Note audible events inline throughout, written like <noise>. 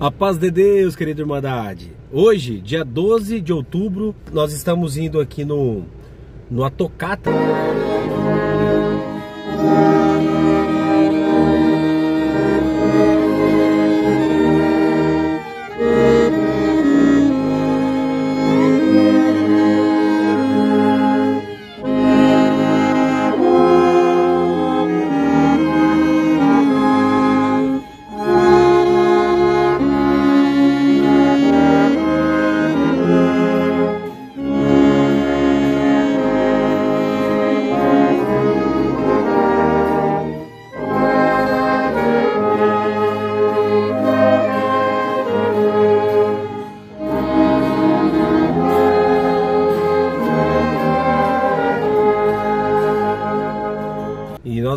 A paz de Deus, querida Irmandade. Hoje, dia 12 de outubro, nós estamos indo aqui no, no Atocata.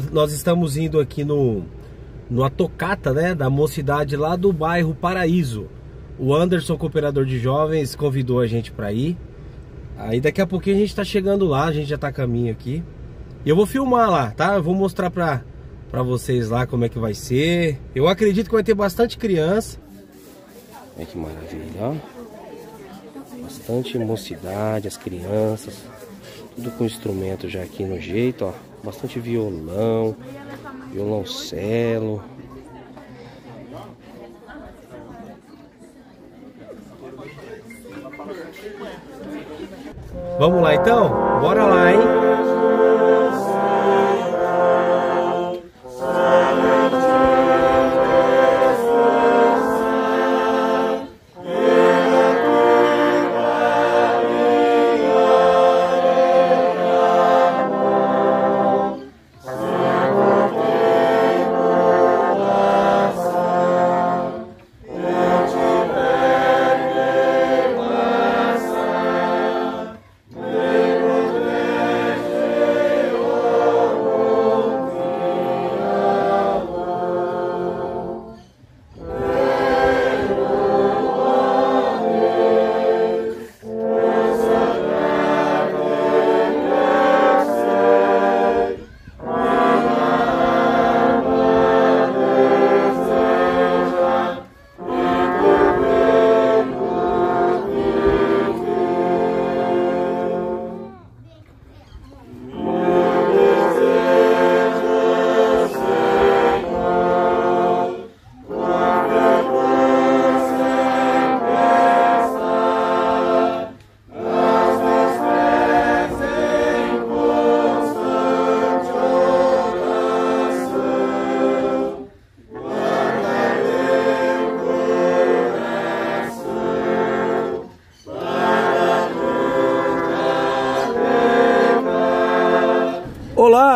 Nós, nós estamos indo aqui no, no Atocata, né? Da mocidade lá do bairro Paraíso. O Anderson, cooperador de jovens, convidou a gente para ir. Aí daqui a pouquinho a gente tá chegando lá, a gente já tá a caminho aqui. E eu vou filmar lá, tá? Eu vou mostrar pra, pra vocês lá como é que vai ser. Eu acredito que vai ter bastante criança. Olha que maravilha, ó. Bastante mocidade, as crianças. Tudo com instrumento já aqui no jeito, ó bastante violão, violoncelo. Vamos lá então? Bora lá, hein?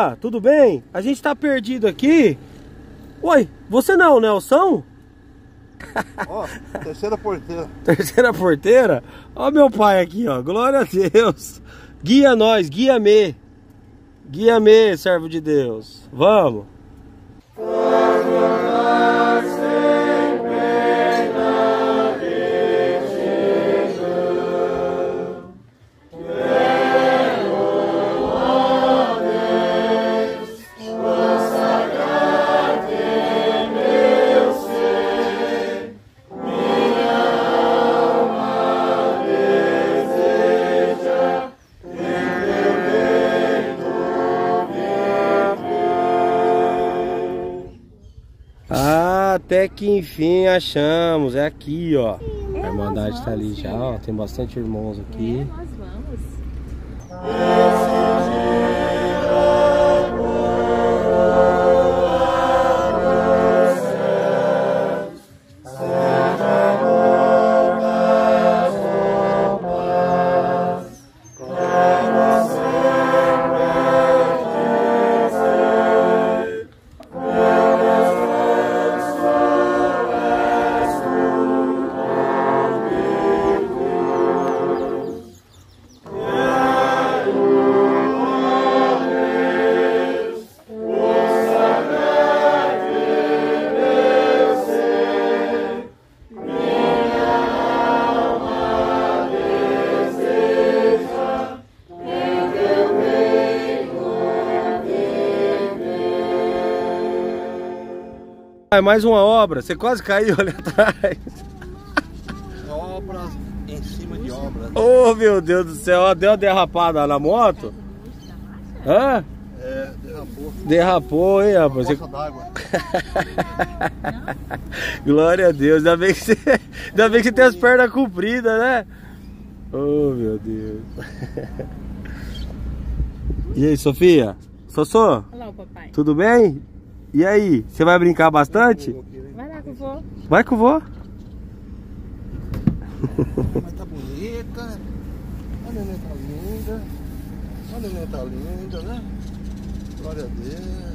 Olá, tudo bem? A gente tá perdido aqui. Oi, você não é o Nelson? <laughs> Ó, oh, terceira porteira. terceira porteira? Ó meu pai aqui, ó. Glória a Deus. Guia nós, guia-me. Guia-me, servo de Deus. Vamos. Que enfim achamos. É aqui, ó. A Irmandade tá ali já, ó. Tem bastante irmãos aqui. É mais uma obra. Você quase caiu ali <laughs> atrás. Obras em cima de obras. Oh, meu Deus do céu. Deu uma derrapada na moto? Hã? É, derrapou. Derrapou, hein, rapaz? Você... <laughs> Glória a Deus. Ainda bem, que você... Ainda bem que você tem as pernas compridas, né? Oh, meu Deus. <laughs> E aí, Sofia? Sossô? Olha lá o papai. Tudo bem? E aí, você vai brincar bastante? Vai lá que eu vou. Vai com o vô. Mas tá bonita. A neném tá linda. A neném tá linda, né? Glória a Deus.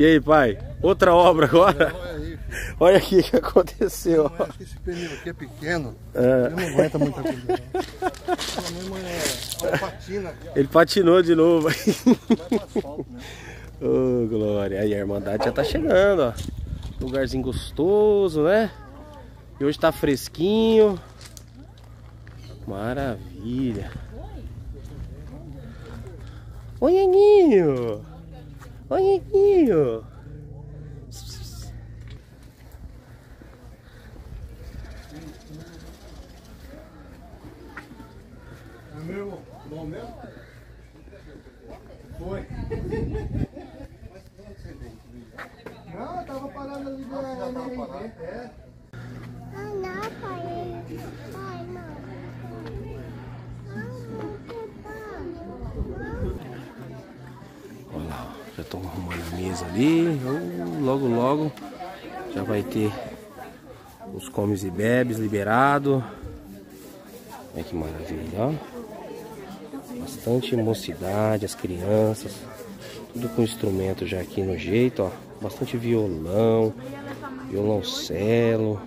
E aí, pai? Outra obra agora? Olha aqui o que aconteceu. Não, acho que esse pneu aqui é pequeno. É. Ele não aguenta muita coisa. não. É, patina. Ele patinou de novo. Né? <laughs> Ô, Glória. Aí a Irmandade já tá chegando, ó. Lugarzinho gostoso, né? E hoje tá fresquinho. Maravilha. Oi, Aninho. Oi, Aninho. É meu bom mesmo? Foi. Não, eu tava parado ali NRV. É. estão arrumando a mesa ali. Logo, logo já vai ter os comes e bebes liberado. Olha que maravilha, ó. Bastante mocidade, as crianças. Tudo com instrumento já aqui no jeito, ó. Bastante violão, violoncelo.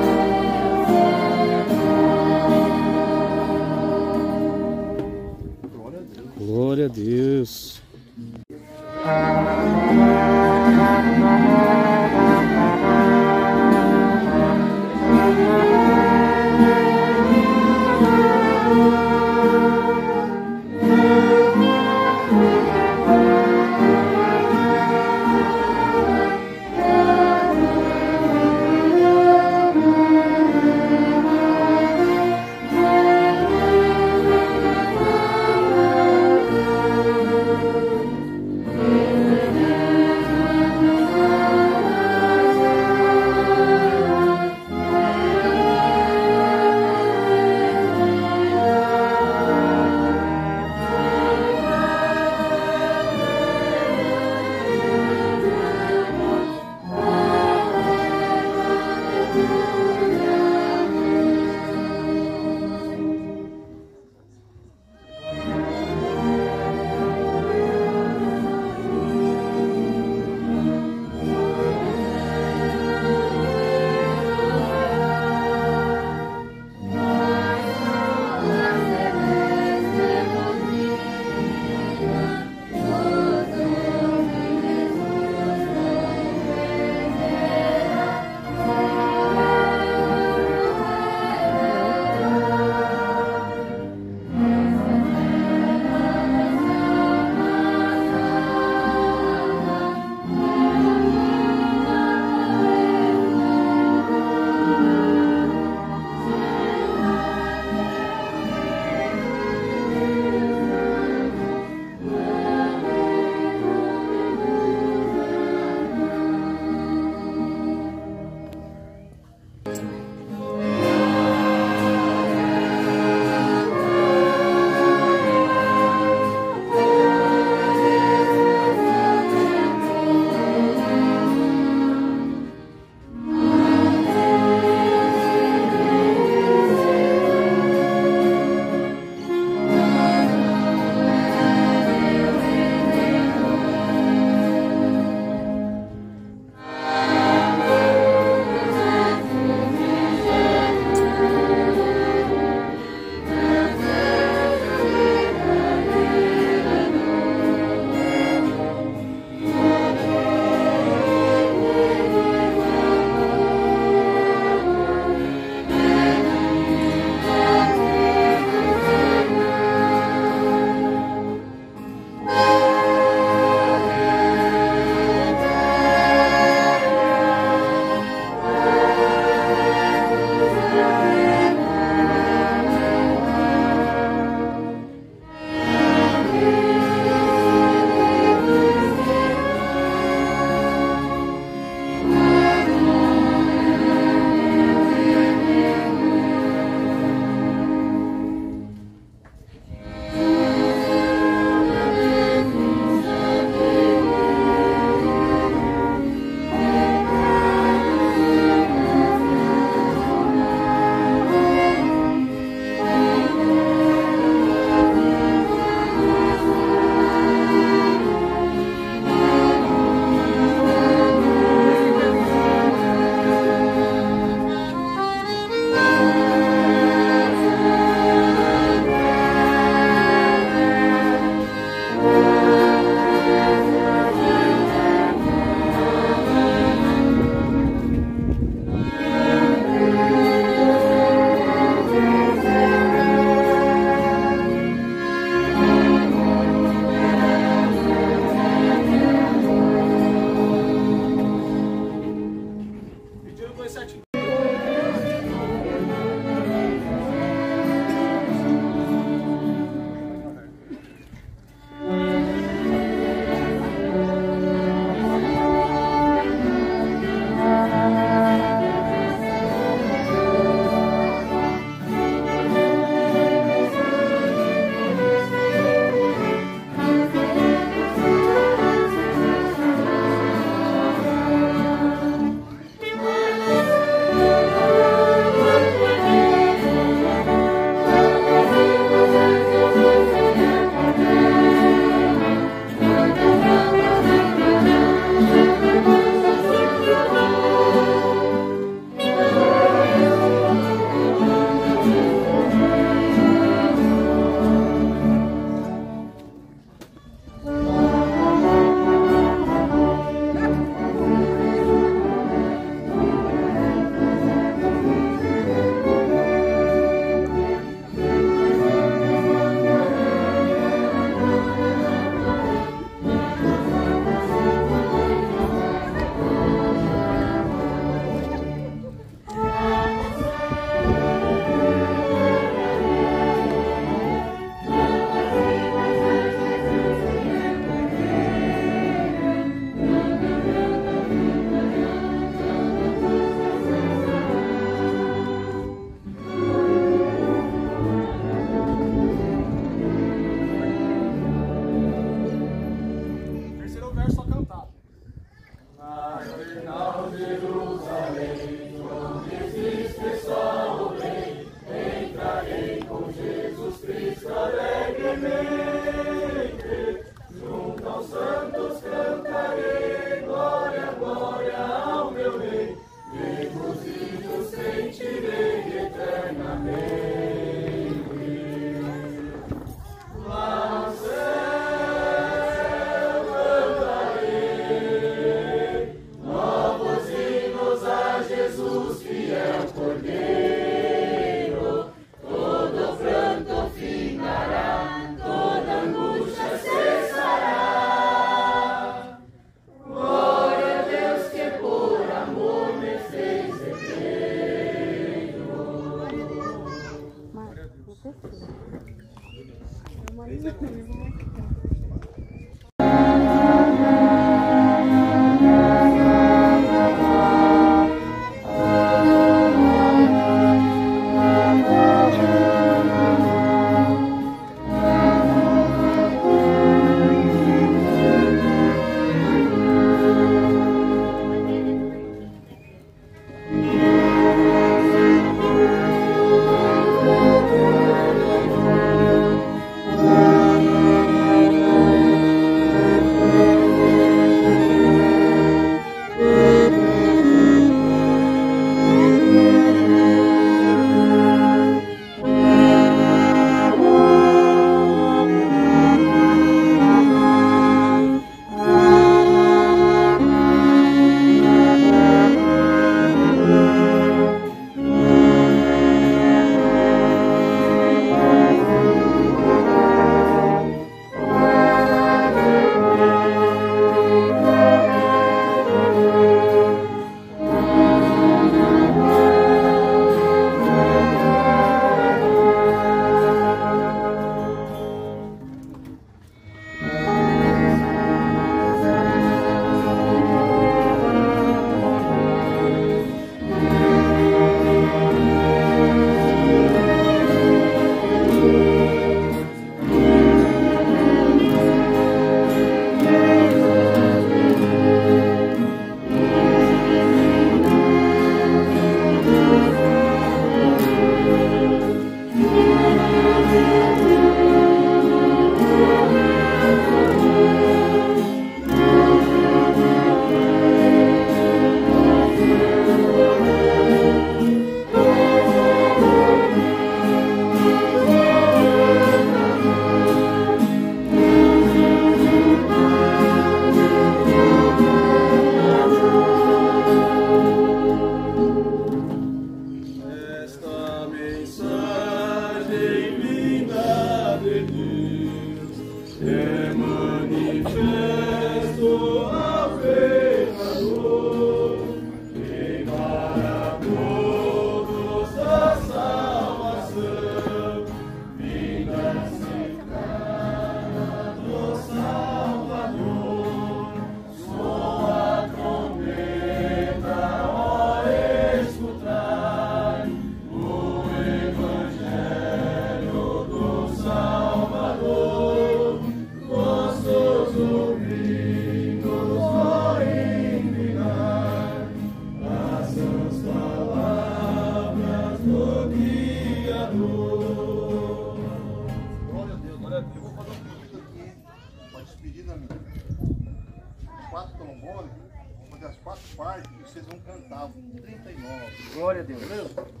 Glória a Deus. Beleza?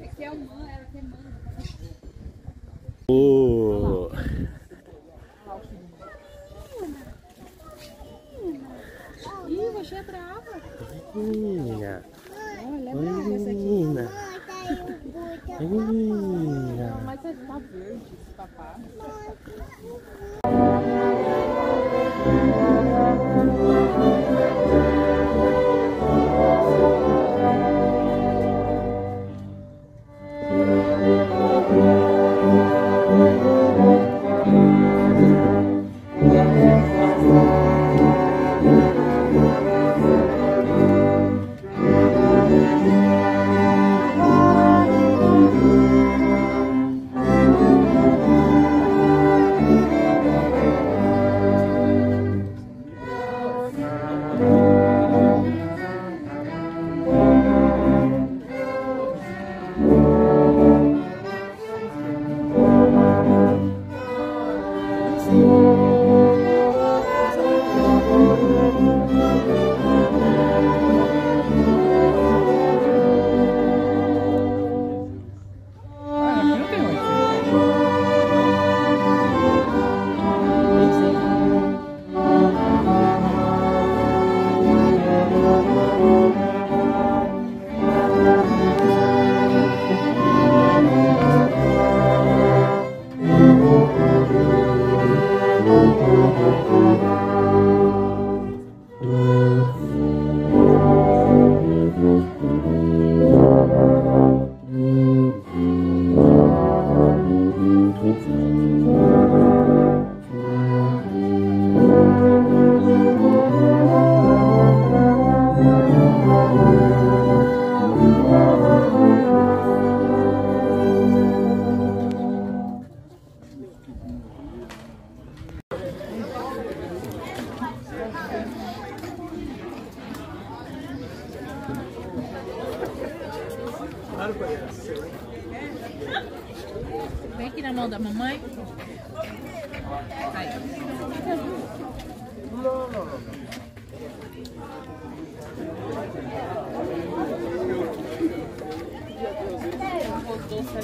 É que é humana, ela quer manga. Ô, Ih, você é brava. menina, うん。